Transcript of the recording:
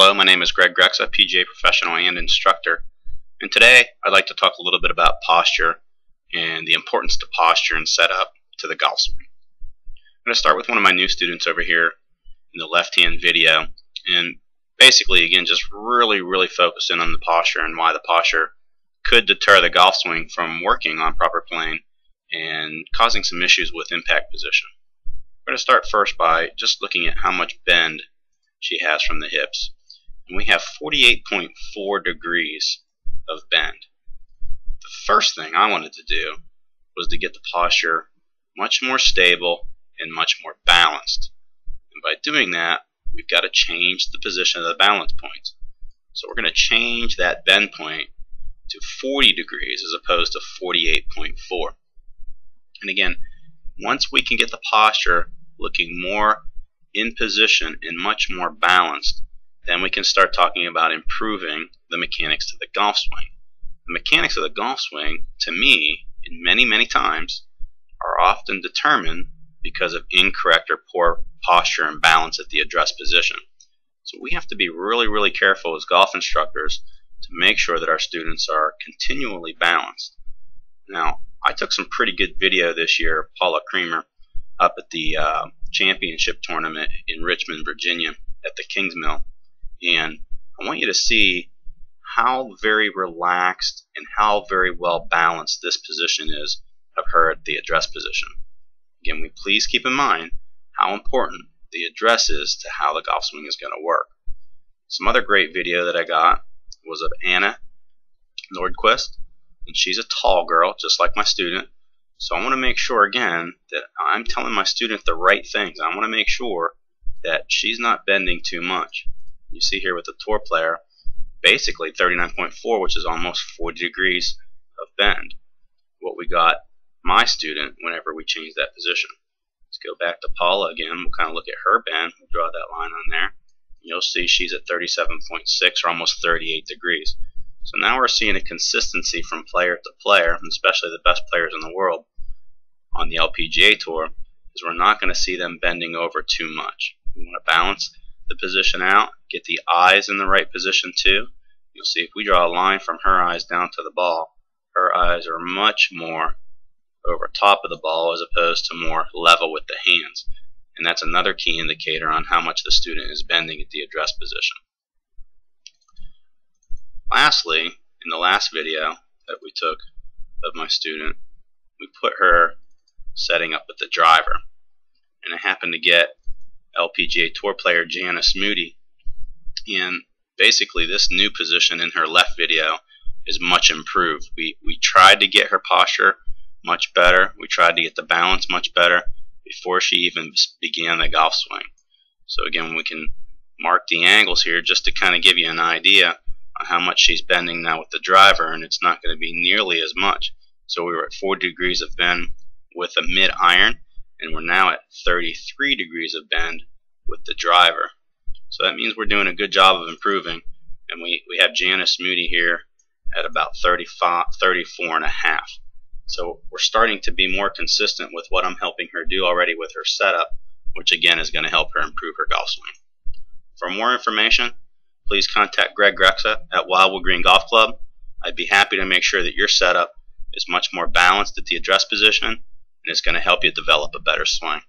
Hello, my name is Greg Grexa, PGA professional and instructor. And today I'd like to talk a little bit about posture and the importance to posture and setup to the golf swing. I'm going to start with one of my new students over here in the left-hand video. And basically, again, just really, really focusing on the posture and why the posture could deter the golf swing from working on proper plane and causing some issues with impact position. We're going to start first by just looking at how much bend she has from the hips. And we have 48.4 degrees of bend. The first thing I wanted to do was to get the posture much more stable and much more balanced. And by doing that, we've got to change the position of the balance point. So we're going to change that bend point to 40 degrees as opposed to 48.4. And again, once we can get the posture looking more in position and much more balanced, then we can start talking about improving the mechanics to the golf swing. The mechanics of the golf swing, to me, in many, many times, are often determined because of incorrect or poor posture and balance at the address position. So we have to be really, really careful as golf instructors to make sure that our students are continually balanced. Now, I took some pretty good video this year of Paula Creamer up at the uh, championship tournament in Richmond, Virginia at the Kingsmill. And I want you to see how very relaxed and how very well balanced this position is of her at the address position. Again, we please keep in mind how important the address is to how the golf swing is going to work. Some other great video that I got was of Anna Nordqvist, and she's a tall girl, just like my student. So I want to make sure again that I'm telling my student the right things. I want to make sure that she's not bending too much. You see here with the tour player, basically 39.4, which is almost 40 degrees of bend. What we got my student whenever we change that position. Let's go back to Paula again. We'll kind of look at her bend. We'll draw that line on there. You'll see she's at 37.6 or almost 38 degrees. So now we're seeing a consistency from player to player, and especially the best players in the world on the LPGA Tour, is we're not going to see them bending over too much. We want to balance the position out, get the eyes in the right position too. You'll see if we draw a line from her eyes down to the ball, her eyes are much more over top of the ball as opposed to more level with the hands. And that's another key indicator on how much the student is bending at the address position. Lastly, in the last video that we took of my student, we put her setting up with the driver. And I happened to get LPGA Tour player Janice Moodie. And basically this new position in her left video is much improved. We, we tried to get her posture much better. We tried to get the balance much better before she even began the golf swing. So again, we can mark the angles here just to kind of give you an idea on how much she's bending now with the driver, and it's not going to be nearly as much. So we were at 4 degrees of bend with a mid iron, and we're now at 33 degrees of bend with the driver. So that means we're doing a good job of improving, and we, we have Janice Moodie here at about 35, 34 and a half. So we're starting to be more consistent with what I'm helping her do already with her setup, which again is going to help her improve her golf swing. For more information, please contact Greg Grexa at Wildwood Green Golf Club. I'd be happy to make sure that your setup is much more balanced at the address position and it's going to help you develop a better swing.